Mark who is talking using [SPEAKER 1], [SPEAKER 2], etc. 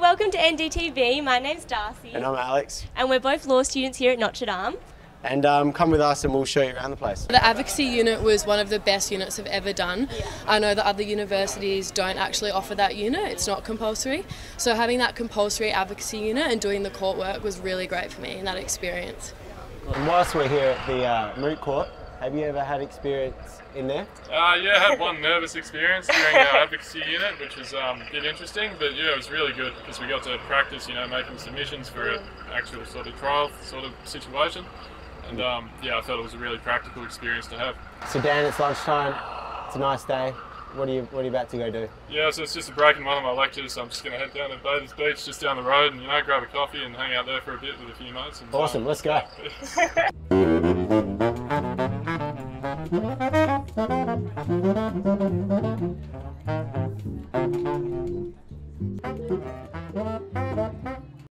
[SPEAKER 1] welcome to NDTV. My name's Darcy.
[SPEAKER 2] And I'm Alex.
[SPEAKER 1] And we're both law students here at Notre Dame.
[SPEAKER 2] And um, come with us and we'll show you around the place.
[SPEAKER 3] The advocacy unit was one of the best units I've ever done. I know that other universities don't actually offer that unit, it's not compulsory. So having that compulsory advocacy unit and doing the court work was really great for me in that experience.
[SPEAKER 2] And whilst we're here at the uh, moot court, have you ever had experience in there?
[SPEAKER 4] Uh, yeah, I had one nervous experience during our advocacy unit, which was um, a bit interesting, but yeah, it was really good because we got to practice, you know, making submissions for an actual sort of trial sort of situation. And um, yeah, I thought it was a really practical experience to have.
[SPEAKER 2] So Dan, it's lunchtime. It's a nice day. What are you What are you about to go do?
[SPEAKER 4] Yeah, so it's just a break in one of my lectures. So I'm just going to head down to Bathers Beach, just down the road, and you know, grab a coffee and hang out there for a bit with a few mates. And,
[SPEAKER 2] Awesome,
[SPEAKER 4] um,
[SPEAKER 2] let's go. Thank you.